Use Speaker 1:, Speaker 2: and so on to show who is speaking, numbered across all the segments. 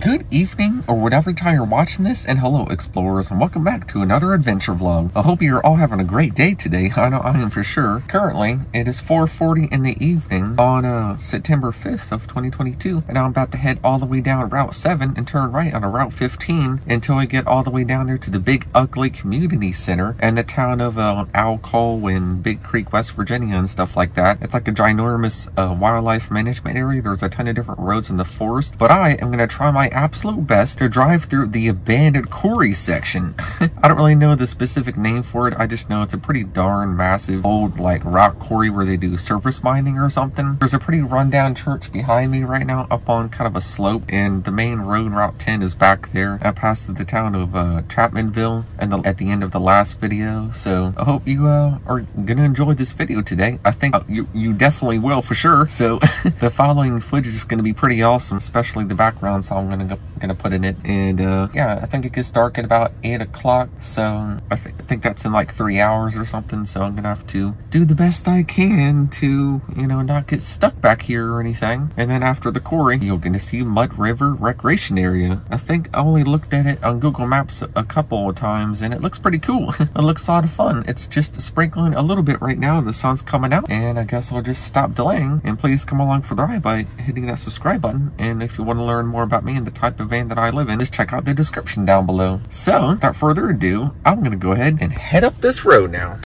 Speaker 1: Good evening, or whatever time you're watching this, and hello explorers, and welcome back to another adventure vlog. I hope you're all having a great day today, I know I am for sure. Currently, it is 4.40 in the evening on uh, September 5th of 2022, and I'm about to head all the way down Route 7 and turn right on a Route 15 until I get all the way down there to the Big Ugly Community Center and the town of uh, and Big Creek, West Virginia and stuff like that. It's like a ginormous uh, wildlife management area. There's a ton of different roads in the forest, but I am going to try my absolute best to drive through the abandoned quarry section. I don't really know the specific name for it. I just know it's a pretty darn massive old like rock quarry where they do surface mining or something. There's a pretty rundown church behind me right now up on kind of a slope and the main road Route 10 is back there. I passed the town of uh, Chapmanville and the, at the end of the last video. So I hope you uh, are gonna enjoy this video today. I think uh, you, you definitely will for sure. So the following footage is gonna be pretty awesome, especially the background song Gonna gonna put in it. And uh, yeah, I think it gets dark at about eight o'clock. So I, th I think that's in like three hours or something. So I'm gonna have to do the best I can to, you know, not get stuck back here or anything. And then after the quarry, you're gonna see Mud River Recreation Area. I think I only looked at it on Google Maps a couple of times and it looks pretty cool. it looks a lot of fun. It's just sprinkling a little bit right now. The sun's coming out and I guess I'll just stop delaying and please come along for the ride by hitting that subscribe button. And if you want to learn more about me and the type of van that I live in, just check out the description down below. So without further ado, I'm going to go ahead and head up this road now.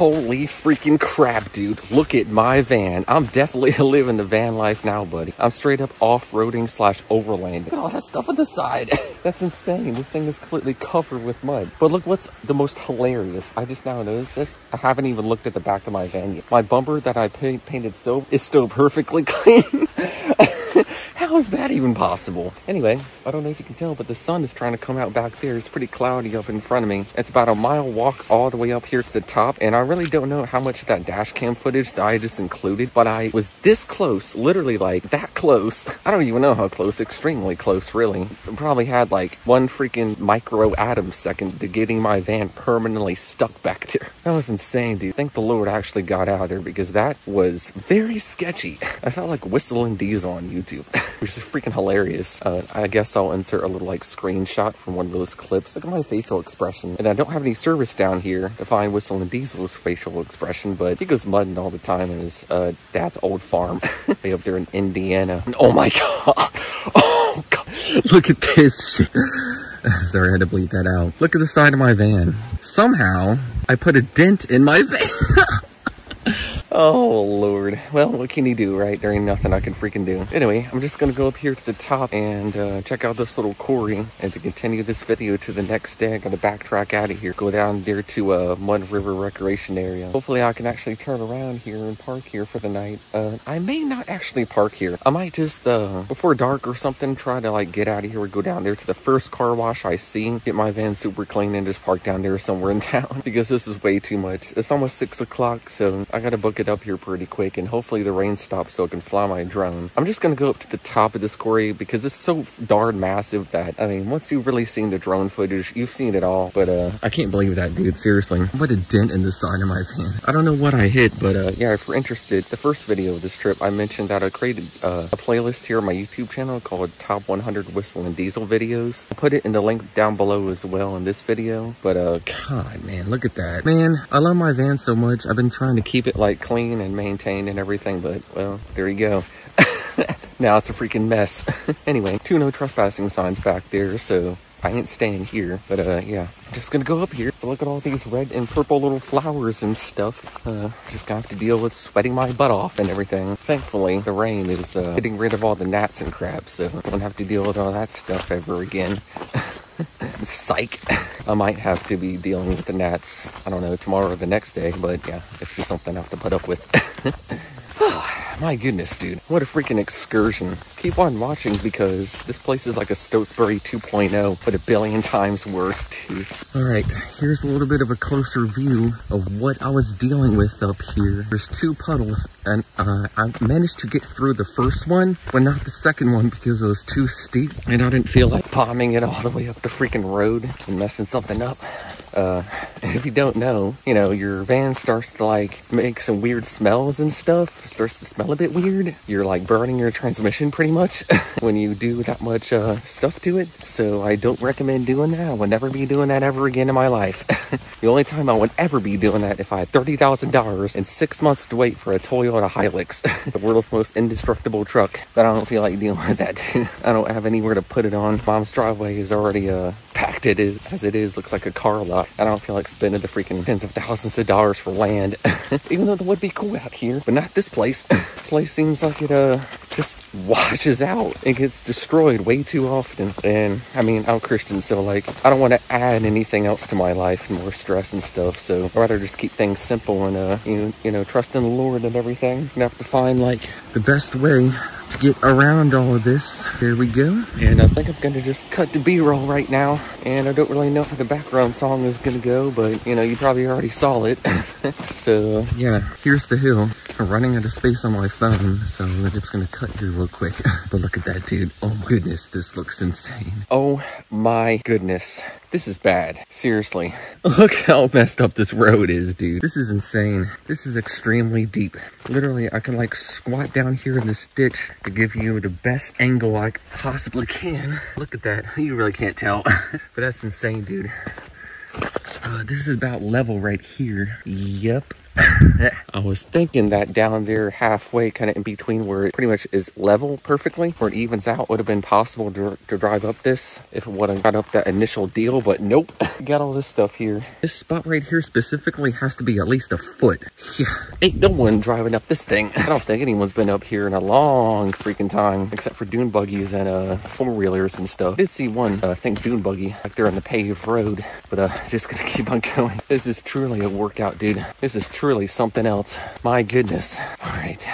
Speaker 1: Holy freaking crap, dude. Look at my van. I'm definitely living the van life now, buddy. I'm straight up off-roading slash overlanding. Look at all that stuff on the side. That's insane. This thing is completely covered with mud. But look what's the most hilarious. I just now noticed this. I haven't even looked at the back of my van yet. My bumper that I painted so is still perfectly clean. How is that even possible? Anyway, I don't know if you can tell, but the sun is trying to come out back there. It's pretty cloudy up in front of me. It's about a mile walk all the way up here to the top, and I really don't know how much of that dash cam footage that I just included, but I was this close, literally like that close. I don't even know how close, extremely close, really. Probably had like one freaking micro atom second to getting my van permanently stuck back there. That was insane, dude. Thank the Lord I actually got out of there because that was very sketchy. I felt like WhistlinDiesel on YouTube. Which is freaking hilarious. Uh, I guess I'll insert a little like screenshot from one of those clips. Look at my facial expression. And I don't have any service down here to find WhistlinDiesel's facial expression, but he goes mudding all the time in his uh, dad's old farm way up there in Indiana. And, oh my God. Oh God. Look at this shit. Sorry, I had to bleep that out. Look at the side of my van. Somehow, I put a dent in my van. Oh, Lord. Well, what can you do, right? There ain't nothing I can freaking do. Anyway, I'm just gonna go up here to the top and uh, check out this little quarry. And to continue this video to the next day, I gotta backtrack out of here. Go down there to uh, Mud River Recreation Area. Hopefully I can actually turn around here and park here for the night. Uh, I may not actually park here. I might just, uh, before dark or something, try to like get out of here or go down there to the first car wash I see, get my van super clean and just park down there somewhere in town because this is way too much. It's almost six o'clock, so I gotta book it up here pretty quick and hopefully the rain stops so I can fly my drone. I'm just gonna go up to the top of this quarry because it's so darn massive that, I mean, once you've really seen the drone footage, you've seen it all. But uh, I can't believe that, dude, seriously. What a dent in the side of my van. I don't know what I hit, but uh, yeah, if you're interested, the first video of this trip, I mentioned that I created uh, a playlist here on my YouTube channel called Top 100 WhistlinDiesel Videos. I'll put it in the link down below as well in this video. But uh, God, man, look at that. Man, I love my van so much. I've been trying to keep it like clean and maintained and everything, but well, there you go. now it's a freaking mess. anyway, two no trespassing signs back there, so I ain't staying here, but uh, yeah, I'm just gonna go up here. Look at all these red and purple little flowers and stuff. Uh, just gonna have to deal with sweating my butt off and everything. Thankfully, the rain is uh, getting rid of all the gnats and crabs, so I don't have to deal with all that stuff ever again. Psych. I might have to be dealing with the gnats, I don't know, tomorrow or the next day, but yeah, it's just something I have to put up with. My goodness, dude. What a freaking excursion. Keep on watching because this place is like a Stotesbury 2.0, but a billion times worse, too. All right, here's a little bit of a closer view of what I was dealing with up here. There's two puddles, and uh, I managed to get through the first one, but not the second one because it was too steep, and I didn't feel like bombing it all the way up the freaking road and messing something up uh, if you don't know, you know, your van starts to like make some weird smells and stuff, starts to smell a bit weird. You're like burning your transmission pretty much when you do that much uh, stuff to it. So I don't recommend doing that. I would never be doing that ever again in my life. the only time I would ever be doing that if I had $30,000 and six months to wait for a Toyota Hilux, the world's most indestructible truck. But I don't feel like dealing with that. I don't have anywhere to put it on. Mom's driveway is already uh, packed it is, as it is. Looks like a car lot. I don't feel like spending the freaking tens of thousands of dollars for land, even though it would be cool out here, but not this place. this place seems like it uh just washes out and gets destroyed way too often. And I mean, I'm Christian, so like I don't want to add anything else to my life and more stress and stuff. So I'd rather just keep things simple and uh you you know trust in the Lord and everything. You have to find like the best way to get around all of this. Here we go. And I think I'm gonna just cut the B-roll right now. And I don't really know how the background song is gonna go, but you know, you probably already saw it. so yeah, here's the hill. I'm running out of space on my phone, so I'm just gonna cut here real quick. but look at that, dude. Oh my goodness, this looks insane. Oh my goodness. This is bad. Seriously. Look how messed up this road is, dude. This is insane. This is extremely deep. Literally, I can like squat down here in this ditch to give you the best angle I possibly can. Look at that. You really can't tell. but that's insane, dude. Uh, this is about level right here. Yep. I was thinking that down there halfway, kind of in between where it pretty much is level perfectly, where it evens out, would have been possible to, to drive up this if it would have got up that initial deal, but nope. got all this stuff here. This spot right here specifically has to be at least a foot. Yeah, ain't no one driving up this thing. I don't think anyone's been up here in a long freaking time, except for dune buggies and uh, four-wheelers and stuff. I did see one, uh, I think dune buggy, back there on the paved road, but uh, just gonna keep on going. This is truly a workout, dude. This is truly something else. My goodness. All right.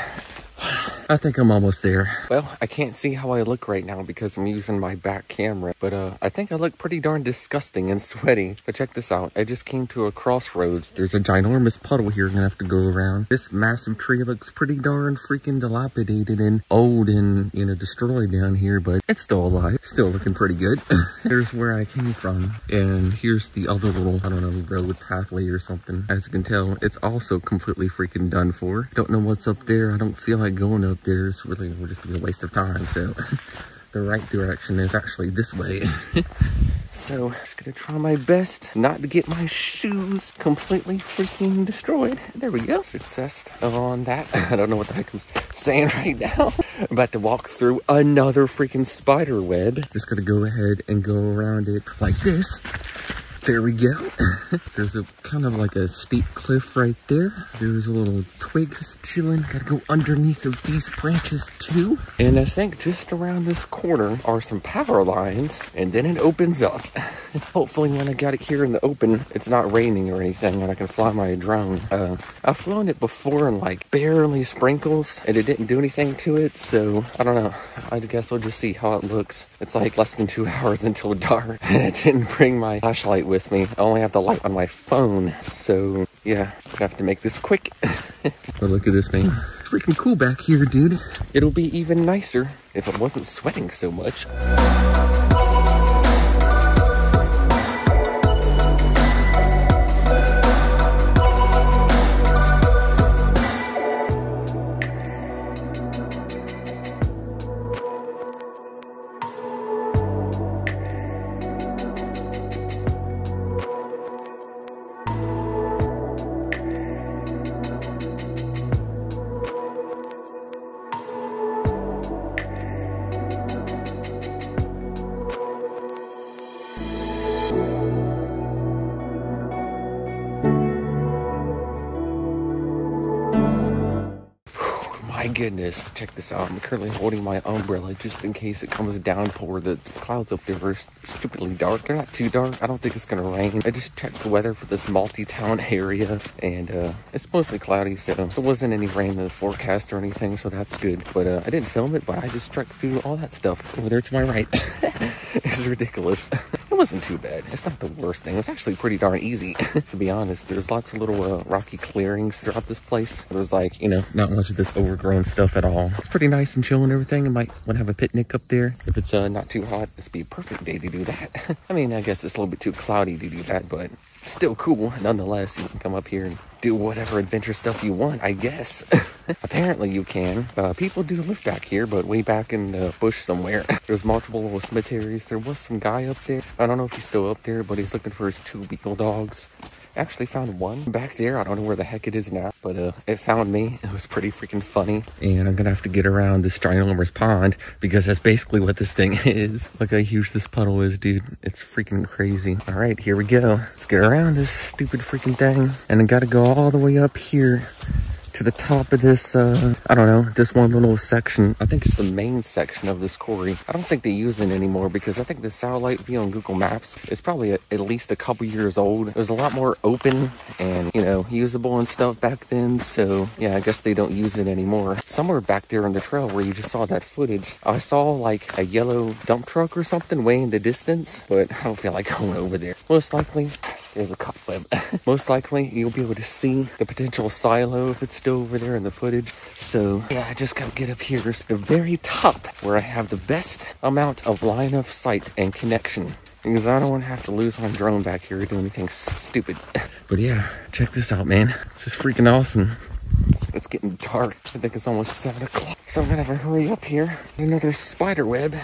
Speaker 1: I think I'm almost there. Well, I can't see how I look right now because I'm using my back camera, but uh, I think I look pretty darn disgusting and sweaty. But check this out. I just came to a crossroads. There's a ginormous puddle here I'm gonna have to go around. This massive tree looks pretty darn freaking dilapidated and old and, you know, destroyed down here, but it's still alive. Still looking pretty good. Here's where I came from. And here's the other little, I don't know, road pathway or something. As you can tell, it's also completely freaking done for. Don't know what's up there. I don't feel like going up up there is really would just be a waste of time. So the right direction is actually this way. so just gonna try my best not to get my shoes completely freaking destroyed. There we go. Success on that. I don't know what the heck I'm saying right now. I'm about to walk through another freaking spider web. Just gonna go ahead and go around it like this. There we go. There's a kind of like a steep cliff right there. There's a little twig just chilling. Gotta go underneath of these branches too. And I think just around this corner are some power lines and then it opens up. Hopefully when I got it here in the open, it's not raining or anything and I can fly my drone. Uh, I've flown it before and like barely sprinkles and it didn't do anything to it. So I don't know. I guess we'll just see how it looks. It's like less than two hours until dark and I didn't bring my flashlight with with me. I only have the light on my phone. So yeah, I have to make this quick. but oh, look at this, man. Freaking cool back here, dude. It'll be even nicer if it wasn't sweating so much. Goodness. Check this out. I'm currently holding my umbrella just in case it comes downpour. The clouds up there are stupidly dark. They're not too dark. I don't think it's going to rain. I just checked the weather for this multi-town area and uh, it's mostly cloudy. So there wasn't any rain in the forecast or anything. So that's good. But uh, I didn't film it, but I just trekked through all that stuff over there to my right. it's ridiculous. it wasn't too bad. It's not the worst thing. It's actually pretty darn easy, to be honest. There's lots of little uh, rocky clearings throughout this place. There's like, you know, not much of this overgrown stuff at all. It's pretty nice and chill and everything. I might want to have a picnic up there. If it's uh, not too hot, this would be a perfect day to do that. I mean, I guess it's a little bit too cloudy to do that, but still cool nonetheless. You can come up here and do whatever adventure stuff you want, I guess. Apparently you can. Uh, people do live back here, but way back in the bush somewhere. There's multiple little cemeteries. There was some guy up there. I don't know if he's still up there, but he's looking for his two beagle dogs actually found one back there. I don't know where the heck it is now, but uh, it found me. It was pretty freaking funny. And I'm gonna have to get around this ginormous pond because that's basically what this thing is. Look how huge this puddle is, dude. It's freaking crazy. All right, here we go. Let's get around this stupid freaking thing. And I gotta go all the way up here to the top of this, uh, I don't know, this one little section. I think it's the main section of this quarry. I don't think they use it anymore because I think the satellite view on Google Maps is probably a, at least a couple years old. It was a lot more open and, you know, usable and stuff back then. So, yeah, I guess they don't use it anymore. Somewhere back there on the trail where you just saw that footage, I saw like a yellow dump truck or something way in the distance, but I don't feel like going over there. Most likely, there's a cobweb. Most likely, you'll be able to see the potential silo if it's still over there in the footage. So, yeah, I just gotta get up here to the very top where I have the best amount of line of sight and connection. Because I don't want to have to lose my drone back here or do anything stupid. But yeah, check this out, man. This is freaking awesome. It's getting dark. I think it's almost 7 o'clock. So I'm gonna have to hurry up here. Another spider web.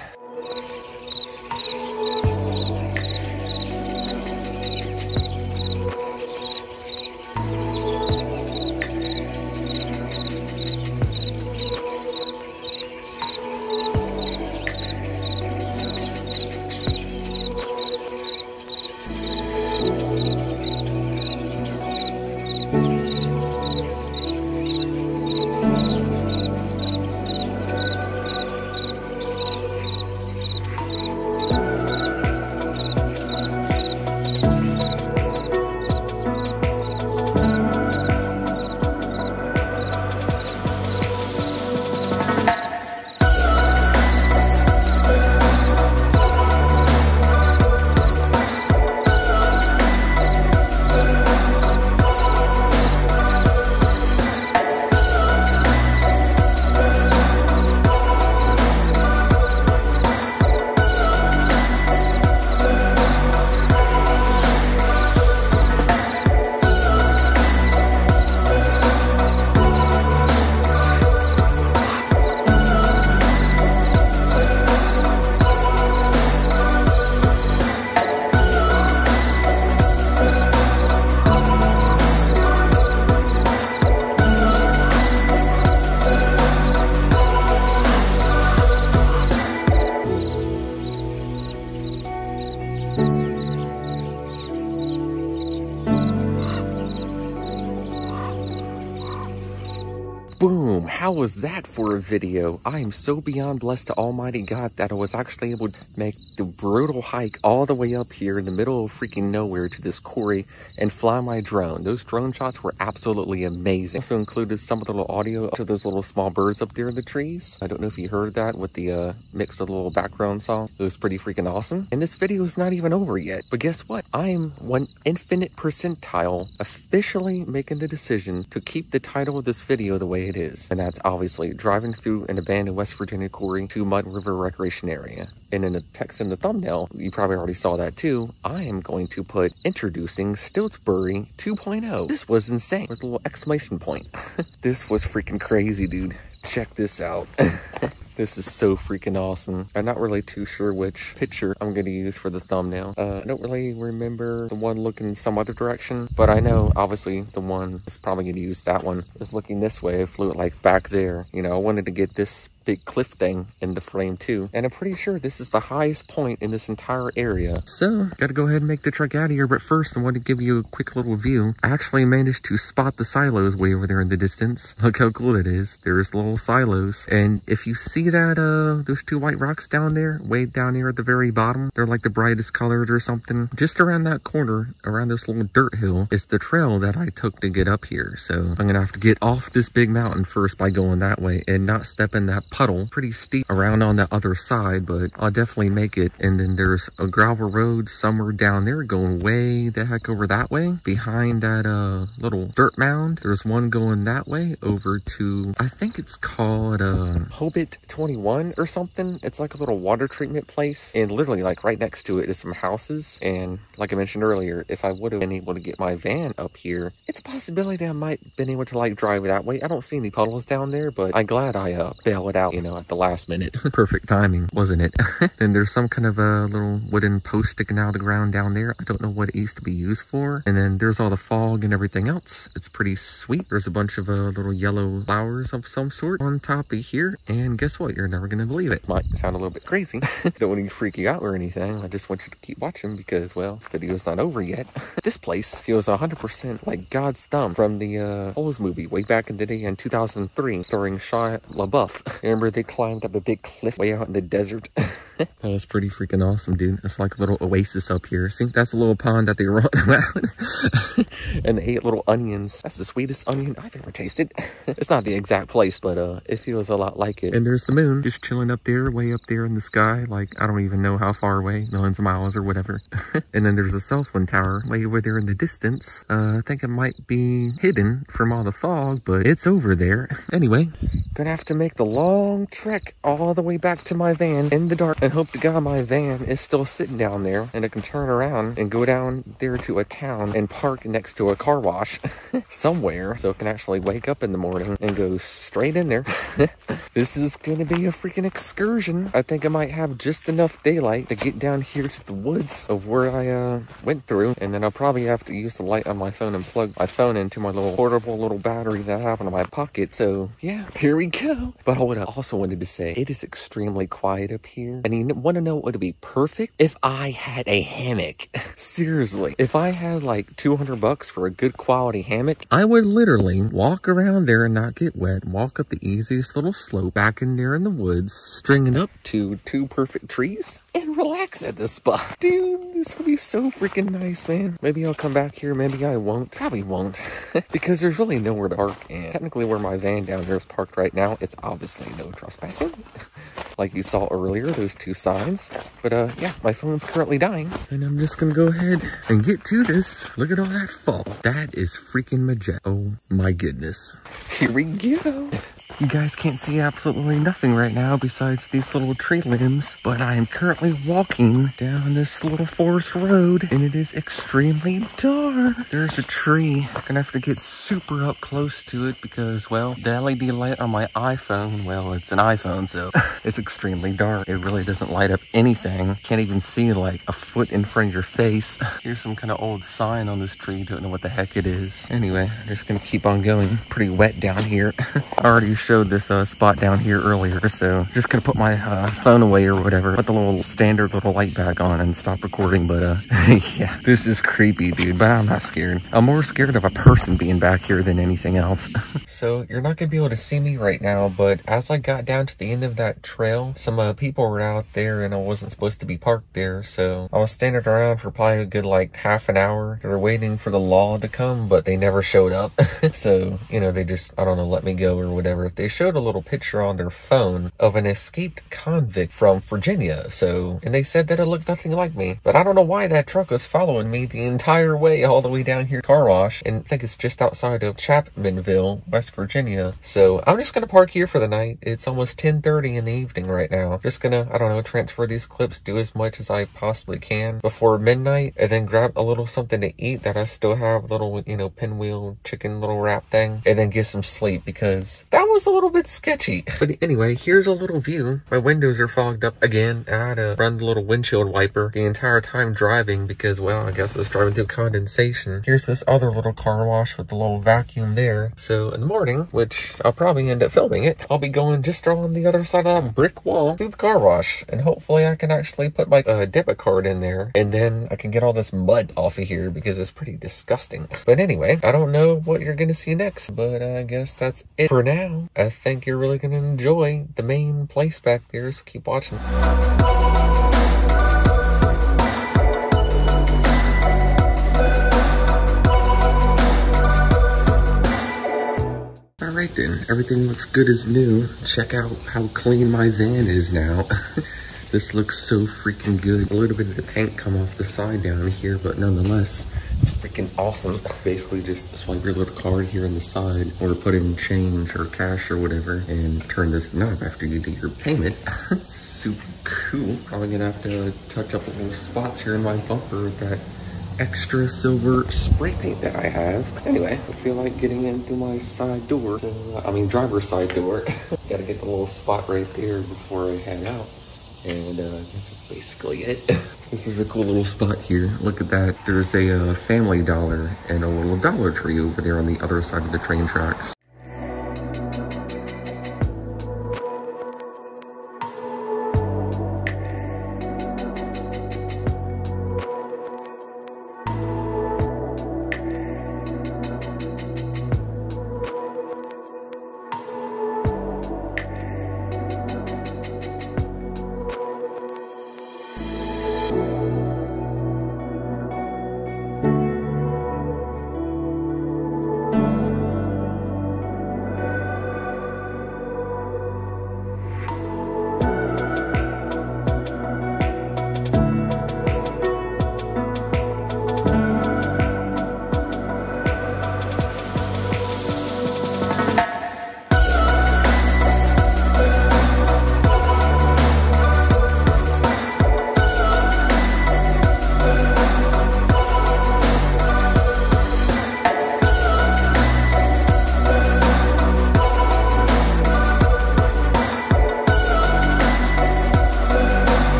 Speaker 1: How was that for a video? I am so beyond blessed to Almighty God that I was actually able to make the brutal hike all the way up here in the middle of freaking nowhere to this quarry and fly my drone. Those drone shots were absolutely amazing. Also included some of the little audio to those little small birds up there in the trees. I don't know if you heard that with the uh, mix of the little background song. It was pretty freaking awesome. And this video is not even over yet. But guess what? I am one infinite percentile officially making the decision to keep the title of this video the way it is. And that's obviously driving through an abandoned West Virginia quarry to Mud River Recreation Area. And in the text in the thumbnail, you probably already saw that too, I am going to put introducing Stotesbury 2.0. This was insane with a little exclamation point. this was freaking crazy, dude. Check this out. This is so freaking awesome. I'm not really too sure which picture I'm going to use for the thumbnail. Uh, I don't really remember the one looking some other direction, but I know obviously the one is probably going to use that one. Is looking this way, flew it like back there. You know, I wanted to get this big cliff thing in the frame too. And I'm pretty sure this is the highest point in this entire area. So, gotta go ahead and make the truck out of here. But first, I want to give you a quick little view. I actually managed to spot the silos way over there in the distance. Look how cool that is. There's little silos. And if you see that, uh, those two white rocks down there, way down there at the very bottom, they're like the brightest colored or something. Just around that corner, around this little dirt hill, is the trail that I took to get up here. So I'm gonna have to get off this big mountain first by going that way and not step in that puddle. Pretty steep around on the other side, but I'll definitely make it. And then there's a gravel road somewhere down there going way the heck over that way. Behind that uh, little dirt mound, there's one going that way over to, I think it's called uh, 21 or something. It's like a little water treatment place. And literally like right next to it is some houses. And like I mentioned earlier, if I would have been able to get my van up here, it's a possibility that I might have been able to like drive that way. I don't see any puddles down there, but I'm glad I uh, bailed it out, you know, at the last minute. Perfect timing, wasn't it? then there's some kind of a little wooden post sticking out of the ground down there. I don't know what it used to be used for. And then there's all the fog and everything else. It's pretty sweet. There's a bunch of uh, little yellow flowers of some sort on top of here. And guess what? You're never to believe it. Might sound a little bit crazy. don't want to freak you out or anything. I just want you to keep watching because, well, this video's not over yet. this place feels 100% like God's thumb from the uh, movie way back in the day in 2003 starring Shia LaBeouf. Remember they climbed up a big cliff way out in the desert? That was pretty freaking awesome, dude. It's like a little oasis up here. See, that's a little pond that they run around. and they ate little onions. That's the sweetest onion I've ever tasted. it's not the exact place, but uh, it feels a lot like it. And there's the moon just chilling up there, way up there in the sky. Like, I don't even know how far away, millions of miles or whatever. and then there's a cell phone tower way over there in the distance. Uh, I think it might be hidden from all the fog, but it's over there. Anyway, gonna have to make the long trek all the way back to my van in the dark and hope to God my van is still sitting down there and I can turn around and go down there to a town and park next to a car wash somewhere so I can actually wake up in the morning and go straight in there. this is gonna be a freaking excursion. I think I might have just enough daylight to get down here to the woods of where I uh, went through and then I'll probably have to use the light on my phone and plug my phone into my little portable little battery that I have in my pocket. So yeah, here we go. But I also wanted to say it is extremely quiet up here. And want to know what would be perfect? If I had a hammock. Seriously, if I had like 200 bucks for a good quality hammock, I would literally walk around there and not get wet, walk up the easiest little slope back in there in the woods, stringing up to two perfect trees and relax at this spot. Dude, this will be so freaking nice, man. Maybe I'll come back here, maybe I won't. Probably won't. because there's really nowhere to park, and technically where my van down here is parked right now, it's obviously no trespassing. like you saw earlier, those two signs. But uh, yeah, my phone's currently dying. And I'm just gonna go ahead and get to this. Look at all that fall. That is freaking majestic. Oh my goodness. Here we go. You guys can't see absolutely nothing right now besides these little tree limbs, but I am currently walking down this little forest road and it is extremely dark. There's a tree. I'm gonna have to get super up close to it because, well, the LED light on my iPhone, well, it's an iPhone, so it's extremely dark. It really doesn't light up anything. Can't even see like a foot in front of your face. Here's some kind of old sign on this tree. Don't know what the heck it is. Anyway, I'm just gonna keep on going. Pretty wet down here. Already showed this uh, spot down here earlier, so just gonna put my uh, phone away or whatever. Put the little standard little light back on and stop recording. But uh, yeah, this is creepy, dude. But I'm not scared. I'm more scared of a person being back here than anything else. so you're not gonna be able to see me right now, but as I got down to the end of that trail, some uh, people were out there and I wasn't supposed to be parked there. So I was standing around for probably a good like half an hour. They were waiting for the law to come, but they never showed up. so, you know, they just, I don't know, let me go or whatever. They showed a little picture on their phone of an escaped convict from Virginia. So, and they said that it looked nothing like me. But I don't know why that truck was following me the entire way all the way down here car wash. And I think it's just outside of Chapmanville, West Virginia. So I'm just going to park here for the night. It's almost 1030 in the evening right now. Just gonna, I don't know, transfer these clips, do as much as I possibly can before midnight, and then grab a little something to eat that I still have, little, you know, pinwheel chicken little wrap thing, and then get some sleep because that was was a little bit sketchy. But anyway, here's a little view. My windows are fogged up again. I had to run the little windshield wiper the entire time driving because, well, I guess I was driving through condensation. Here's this other little car wash with the little vacuum there. So in the morning, which I'll probably end up filming it, I'll be going just on the other side of that brick wall through the car wash. And hopefully I can actually put my uh, debit card in there and then I can get all this mud off of here because it's pretty disgusting. But anyway, I don't know what you're going to see next, but I guess that's it for now. I think you're really going to enjoy the main place back there, so keep watching. Alright then, everything looks good as new. Check out how clean my van is now. this looks so freaking good. A little bit of the paint come off the side down here, but nonetheless, it's freaking awesome. Basically just swipe your little card here on the side or put in change or cash or whatever and turn this knob after you do your payment. Super cool. Probably gonna have to touch up a little spots here in my bumper with that extra silver spray paint that I have. Anyway, I feel like getting into my side door. Uh, I mean, driver's side door. Gotta get the little spot right there before I head out. And uh, that's basically it. this is a cool little spot here. Look at that. There's a uh, Family Dollar and a little Dollar Tree over there on the other side of the train tracks.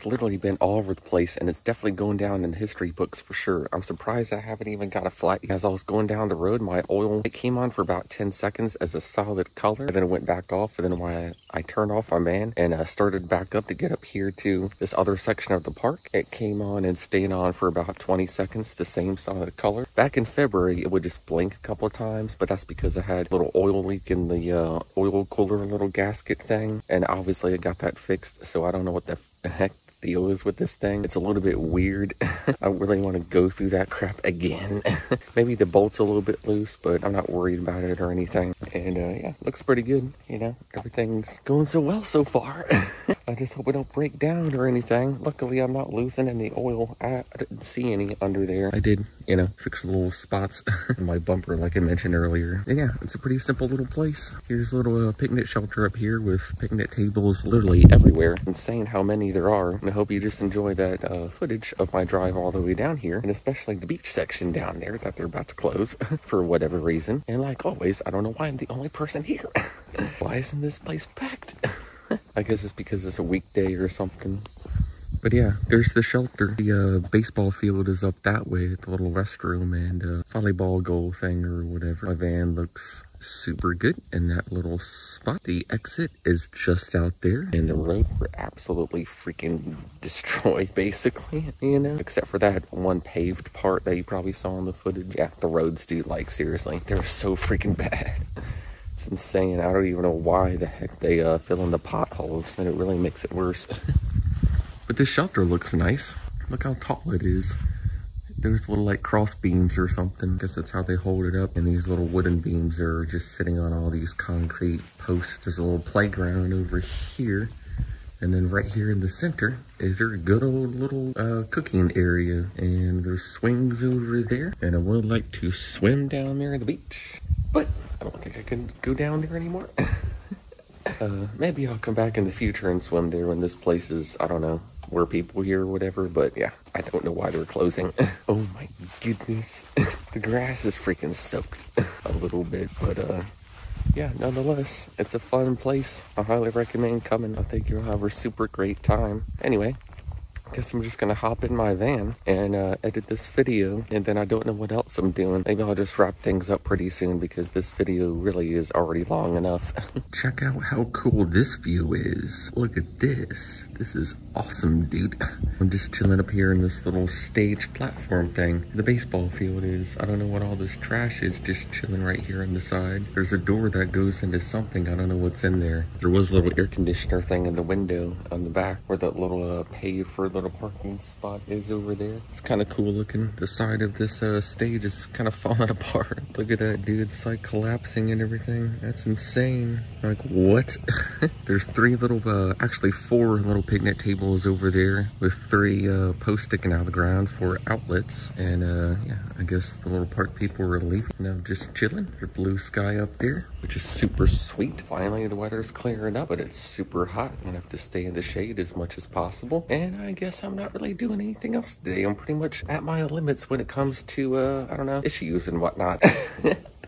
Speaker 1: Has literally been all over the place and it's definitely going down in history books for sure. I'm surprised I haven't even got a flat. As I was going down the road, my oil, it came on for about 10 seconds as a solid color. And then it went back off. And then when I, I turned off my van and uh, started back up to get up here to this other section of the park, it came on and stayed on for about 20 seconds, the same solid color. Back in February, it would just blink a couple of times, but that's because I had a little oil leak in the uh, oil cooler little gasket thing. And obviously I got that fixed. So I don't know what the heck deal is with this thing. It's a little bit weird. I really want to go through that crap again. Maybe the bolt's a little bit loose, but I'm not worried about it or anything. And uh, yeah, looks pretty good. You know, everything's going so well so far. I just hope it don't break down or anything. Luckily, I'm not losing any oil. I, didn't see any under there. I did, you know, fix little spots in my bumper like I mentioned earlier. And yeah, it's a pretty simple little place. Here's a little uh, picnic shelter up here with picnic tables literally everywhere. Insane how many there are. I hope you just enjoy that uh, footage of my drive all the way down here. And especially the beach section down there that they're about to close for whatever reason. And like always, I don't know why I'm the only person here. why isn't this place packed? I guess it's because it's a weekday or something. But yeah, there's the shelter. The uh, baseball field is up that way, the little restroom and uh, volleyball goal thing or whatever. My van looks super good in that little spot. The exit is just out there and the road were absolutely freaking destroyed basically, you know, except for that one paved part that you probably saw in the footage. Yeah, the roads, dude, like seriously, they're so freaking bad. It's insane. I don't even know why the heck they uh, fill in the potholes and it really makes it worse. but this shelter looks nice. Look how tall it is. There's little like cross beams or something. Guess that's how they hold it up. And these little wooden beams are just sitting on all these concrete posts. There's a little playground over here. And then right here in the center is their good old little uh, cooking area. And there's swings over there. And I would like to swim down there at the beach. But I don't think I can go down there anymore. uh, maybe I'll come back in the future and swim there when this place is, I don't know, where people here or whatever. But yeah, I don't know why they're closing. oh my goodness. the grass is freaking soaked a little bit. But uh, yeah, nonetheless, it's a fun place. I highly recommend coming. I think you'll have a super great time. Anyway, guess I'm just gonna hop in my van and uh, edit this video and then I don't know what else I'm doing. Maybe I'll just wrap things up pretty soon because this video really is already long enough. Check out how cool this view is. Look at this. This is awesome, dude. I'm just chilling up here in this little stage platform thing. The baseball field is. I don't know what all this trash is just chilling right here on the side. There's a door that goes into something. I don't know what's in there. There was a little air conditioner thing in the window on the back where that little uh, for the little parking spot is over there. It's kind of cool looking. The side of this uh, stage is kind of falling apart. Look at that, dude. It's like collapsing and everything. That's insane. Like, what? There's three little, uh, actually four little picnic tables over there with three uh, posts sticking out of the ground for outlets. And uh, yeah, I guess the little park people were leaving. Now just chilling. There's blue sky up there, which is super sweet. Finally, the weather's clearing up, but it's super hot. I'm gonna have to stay in the shade as much as possible. And I guess I'm not really doing anything else today. I'm pretty much at my limits when it comes to, uh, I don't know, issues and whatnot.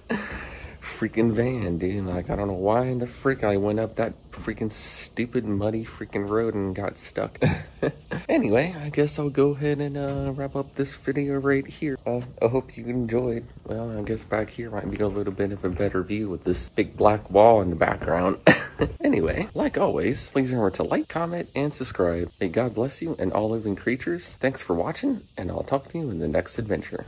Speaker 1: freaking van, dude. Like, I don't know why in the frick I went up that freaking stupid muddy freaking road and got stuck. anyway, I guess I'll go ahead and uh, wrap up this video right here. Uh, I hope you enjoyed. Well, I guess back here might be a little bit of a better view with this big black wall in the background. anyway, like always, please remember to like, comment, and subscribe. May God bless you and all living creatures. Thanks for watching, and I'll talk to you in the next adventure.